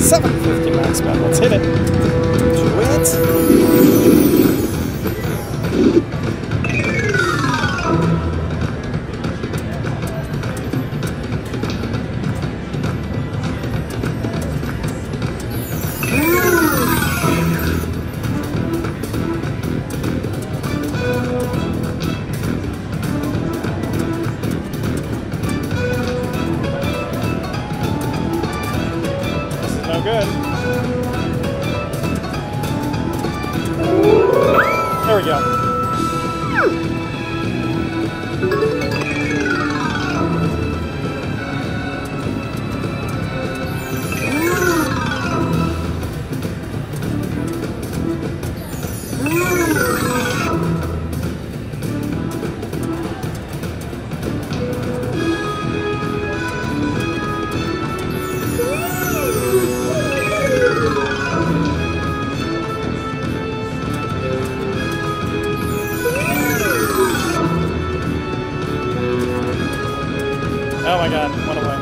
750 max spend. Let's hit it. Do it. Good. There we go. Mm. Oh my god, what away.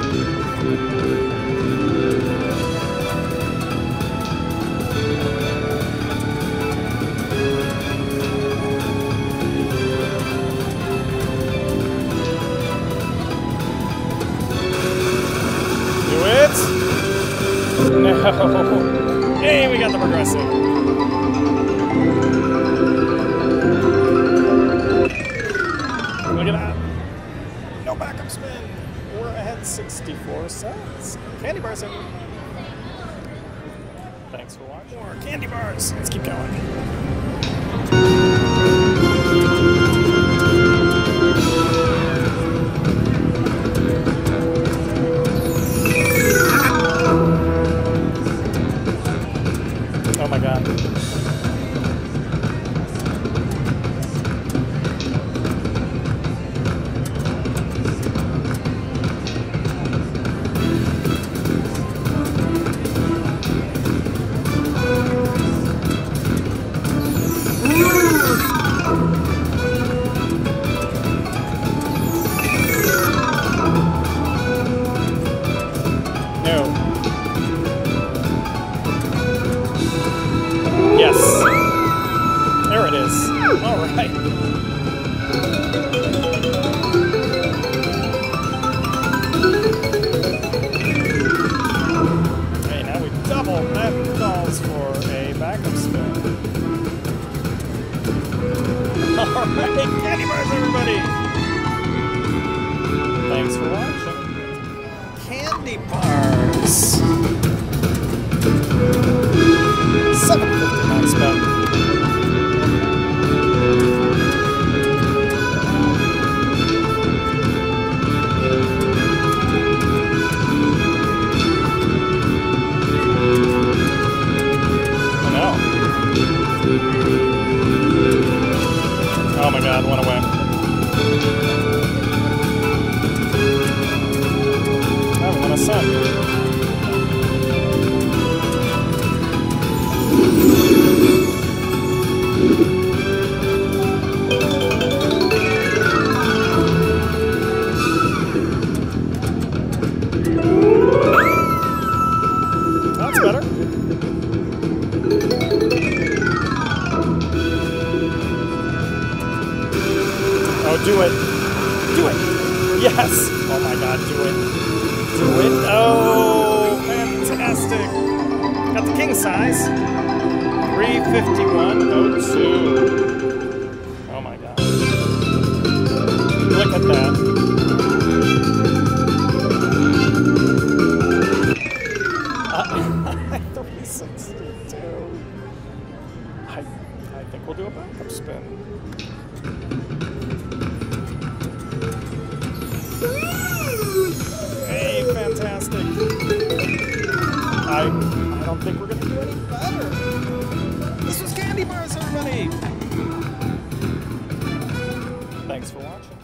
Do it! No! Hey, we got the progressive. 64 cents. Candy bars in. Thanks for watching. More candy bars. Let's keep going. Thank you. Oh, do it. Do it. Yes. Oh my god, do it. Do it. Oh, fantastic. Got the king size. 351.02. Oh my god. Look at that. Uh, 362. I, I think we'll do a backup spin. I, I don't think we're going to do any better. This was Candy Bars, everybody! Thanks for watching.